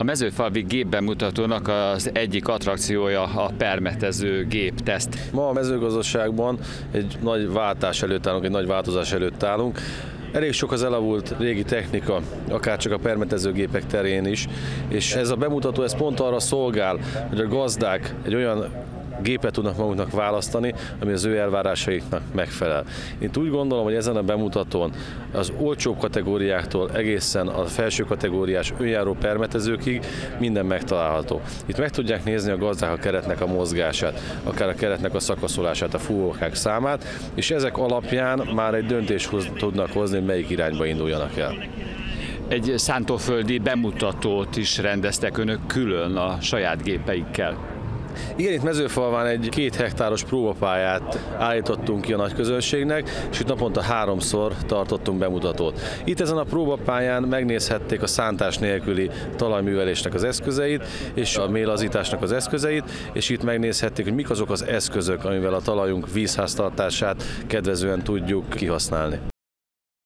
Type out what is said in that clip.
A mezőfalvi gépbemutatónak az egyik attrakciója a permetező gép teszt. Ma a mezőgazdaságban egy nagy váltás előtt állunk, egy nagy változás előtt állunk. Elég sok az elavult régi technika, akár csak a permetezőgépek terén is, és ez a bemutató ez pont arra szolgál, hogy a gazdák egy olyan gépet tudnak maguknak választani, ami az ő elvárásaiknak megfelel. Én úgy gondolom, hogy ezen a bemutatón az olcsóbb kategóriáktól egészen a felső kategóriás önjáró permetezőkig minden megtalálható. Itt meg tudják nézni a gazdák a keretnek a mozgását, akár a keretnek a szakaszolását, a fúvókák számát, és ezek alapján már egy döntést tudnak hozni, melyik irányba induljanak el. Egy szántóföldi bemutatót is rendeztek önök külön a saját gépeikkel. Igen, itt Mezőfalván egy két hektáros próbapályát állítottunk ki a nagy közönségnek, és itt naponta háromszor tartottunk bemutatót. Itt ezen a próbapályán megnézhették a szántás nélküli talajművelésnek az eszközeit, és a mélazításnak az eszközeit, és itt megnézhették, hogy mik azok az eszközök, amivel a talajunk vízháztartását kedvezően tudjuk kihasználni.